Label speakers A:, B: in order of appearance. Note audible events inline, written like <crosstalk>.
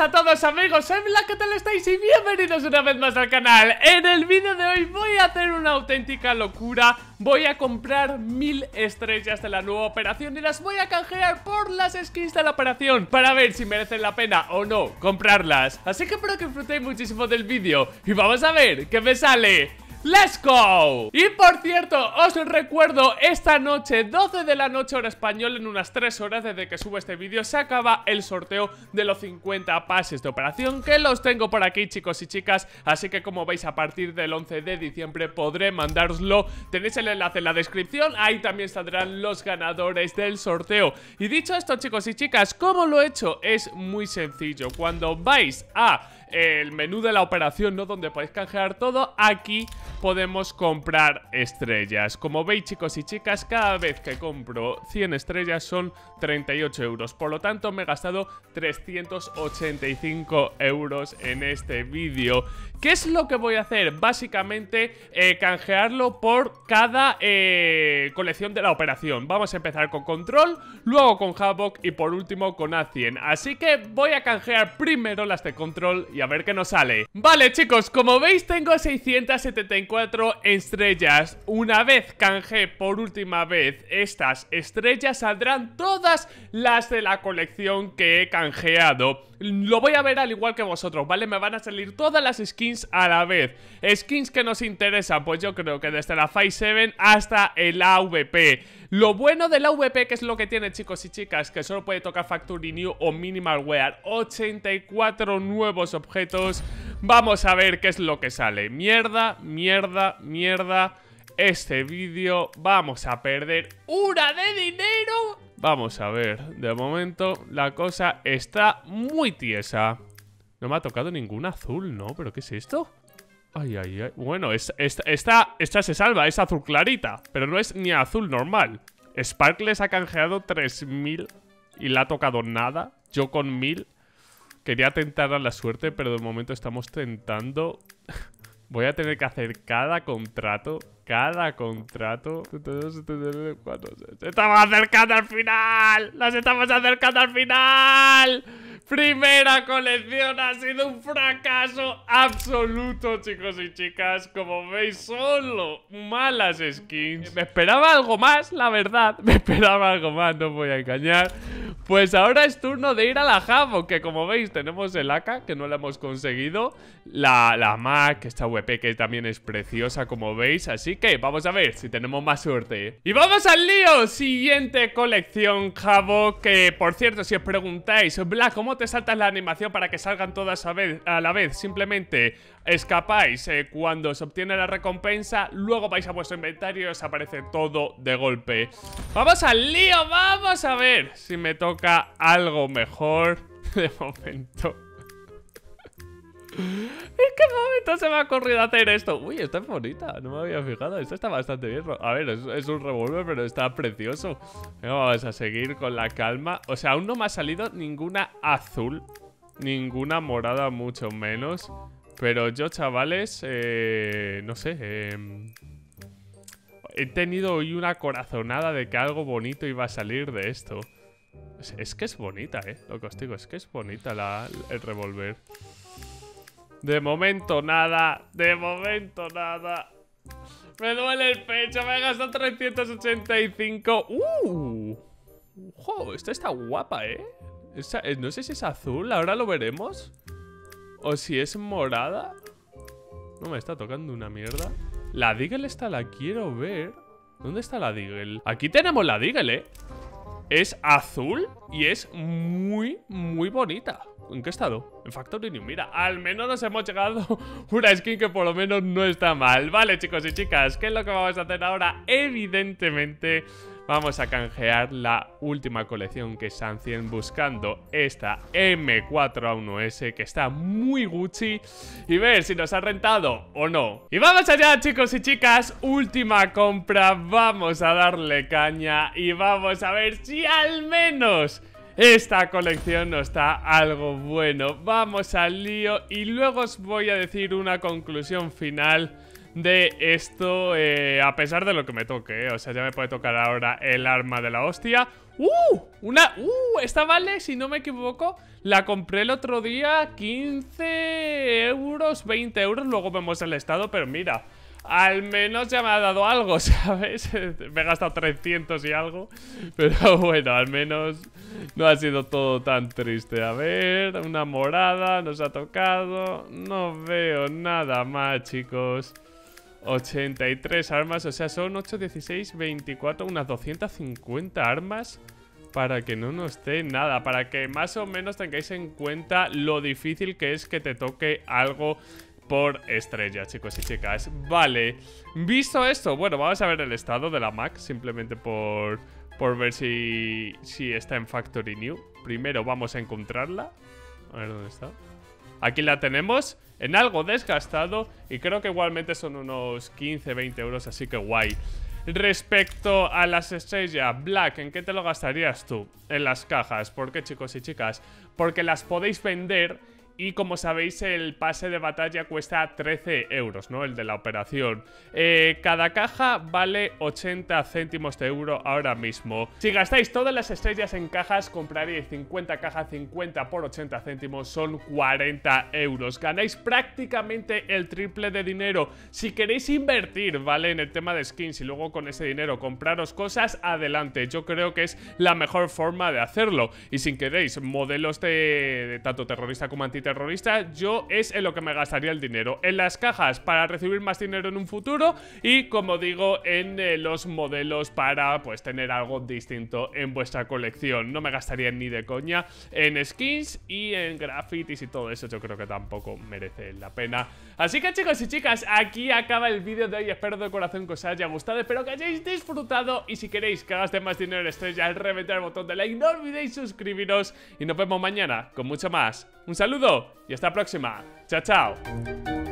A: a todos amigos, soy Black, ¿qué tal estáis? Y bienvenidos una vez más al canal. En el vídeo de hoy voy a hacer una auténtica locura. Voy a comprar mil estrellas de la nueva operación Y las voy a canjear por las skins de la operación Para ver si merecen la pena o no comprarlas. Así que espero que disfrutéis muchísimo del vídeo Y vamos a ver qué me sale ¡Let's go! Y por cierto, os recuerdo, esta noche, 12 de la noche hora española, en unas 3 horas desde que subo este vídeo, se acaba el sorteo de los 50 pases de operación, que los tengo por aquí, chicos y chicas, así que como veis, a partir del 11 de diciembre podré mandároslo. Tenéis el enlace en la descripción, ahí también saldrán los ganadores del sorteo. Y dicho esto, chicos y chicas, ¿cómo lo he hecho? Es muy sencillo. Cuando vais a el menú de la operación, ¿no? Donde podéis canjear todo, aquí podemos comprar estrellas. Como veis, chicos y chicas, cada vez que compro 100 estrellas son 38 euros. Por lo tanto, me he gastado 385 euros en este vídeo. ¿Qué es lo que voy a hacer? Básicamente, eh, canjearlo por cada eh, colección de la operación. Vamos a empezar con Control, luego con Havoc y por último con A100. Así que voy a canjear primero las de Control y a ver qué nos sale. Vale, chicos, como veis tengo 674 estrellas. Una vez canje por última vez estas estrellas, saldrán todas las de la colección que he canjeado. Lo voy a ver al igual que vosotros, ¿vale? Me van a salir todas las skins a la vez Skins que nos interesan, pues yo creo que desde la Five 7 hasta el AVP Lo bueno del AVP, que es lo que tiene chicos y chicas Que solo puede tocar Factory New o Minimal Wear. 84 nuevos objetos. Vamos a ver qué es lo que sale. Mierda, mierda, mierda. Este vídeo vamos a perder una de dinero. Vamos a ver, de momento la cosa está muy tiesa. No me ha tocado ningún azul, ¿no? ¿Pero qué es esto? Ay, ay, ay. Bueno, esta, esta se salva, es azul clarita Pero no es ni azul normal. Sparkles ha canjeado 3000 Y le ha tocado nada. Yo con 1000 Quería tentar a la suerte, pero de momento estamos tentando Voy a tener que hacer cada contrato cada contrato. ¡Estamos acercando al final! ¡Nos estamos acercando al final! Primera colección ha sido un fracaso absoluto, chicos y chicas. Como veis, solo malas skins. Me esperaba algo más, la verdad. <laughs> Me esperaba algo más, no voy a engañar. Pues ahora es turno de ir a la Javo, que como veis tenemos el AK, que no la hemos conseguido. La, la Mac, esta WP que también es preciosa, como veis. Así que vamos a ver si tenemos más suerte. Y vamos al lío. Siguiente colección Javo, que por cierto, si os preguntáis, Black, ¿cómo te saltas la animación para que salgan todas a la vez? Simplemente escapáis eh, cuando se obtiene la recompensa, luego vais a vuestro inventario y os aparece todo de golpe. ¡Vamos al lío! ¡Vamos a ver si me toca algo mejor <laughs> de momento! ¿En qué momento se me ha ocurrido hacer esto? Uy, está es bonita, no me había fijado Esto está bastante bien A ver, es, un revólver, pero está precioso Vamos a seguir con la calma O sea, aún no me ha salido ninguna azul Ninguna morada, mucho menos pero yo, chavales, eh, no sé, eh, he tenido hoy una corazonada de que algo bonito iba a salir de esto. Es, que es bonita, eh, lo que os digo, es que es bonita la, el revólver. De momento nada, de momento nada. Me duele el pecho, me he gastado 385. ¡Uh! ¡Jo! Esta está guapa, ¿eh? ¿eh? no sé si es azul, ahora lo veremos. O si es morada No me está tocando una mierda La Deagle esta la quiero ver ¿Dónde está la Deagle? Aquí tenemos la Deagle, ¿eh? Es azul y es muy, muy bonita ¿En qué estado? En Factory New Mira, al menos nos hemos llegado <laughs> una skin que por lo menos no está mal Vale, chicos y chicas, ¿qué es lo que vamos a hacer ahora? Evidentemente vamos a canjear la última colección que es 100 buscando esta M4A1S que está muy Gucci y ver si nos ha rentado o no. Y vamos allá chicos y chicas, última compra, vamos a darle caña y vamos a ver si al menos... Esta colección nos da algo bueno Vamos al lío y luego os voy a decir una conclusión final de esto, eh, a pesar de lo que me toque, eh. O sea, ya me puede tocar ahora el arma de la hostia ¡Uh! Una... ¡Uh! Esta vale, si no me equivoco La compré el otro día 15 euros, 20 euros Luego vemos el estado, pero mira al menos ya me ha dado algo, <laughs> ¿sabes? <laughs> me he gastado 300 y algo Pero bueno, al menos no ha sido todo tan triste A ver, una morada nos ha tocado No veo nada más, chicos 83 armas, o sea, son 8, 16, 24, unas 250 armas para que no nos esté nada, para que más o menos tengáis en cuenta lo difícil que es que te toque algo por estrella, chicos y chicas. Vale, visto esto, bueno, vamos a ver el estado de la Mac, simplemente por, por ver si, si está en Factory New. Primero vamos a encontrarla. A ver dónde está. Aquí la tenemos en algo desgastado y creo que igualmente son unos 15-20 euros, así que guay. Respecto a las estrellas Black, ¿en qué te lo gastarías tú? En las cajas. ¿Por qué, chicos y chicas? Porque las podéis vender y como sabéis, el pase de batalla cuesta 13 euros, ¿no? El de la operación. Eh, cada caja vale 80 céntimos de euro ahora mismo. Si gastáis todas las estrellas en cajas, compraréis 50 cajas, 50 por 80 céntimos, son 40 euros. Ganáis prácticamente el triple de dinero. Si queréis invertir, ¿vale? En el tema de skins y luego con ese dinero compraros cosas, adelante. Yo creo que es la mejor forma de hacerlo. Y si queréis modelos de, de tanto terrorista como antiterrorista, terrorista, yo es en lo que me gastaría el dinero. En las cajas para recibir más dinero en un futuro y, como digo, en eh, los modelos para, pues, tener algo distinto en vuestra colección. No me gastaría ni de coña en skins y en grafitis y todo eso. Yo creo que tampoco merece la pena. Así que, chicos y chicas, aquí acaba el vídeo de hoy. Espero de corazón que os haya gustado. Espero que hayáis disfrutado. Y si queréis que gaste más dinero en estrella, reventar el botón de like. No olvidéis suscribiros. Y nos vemos mañana con mucho más. Un saludo y hasta la próxima. Chao, chao.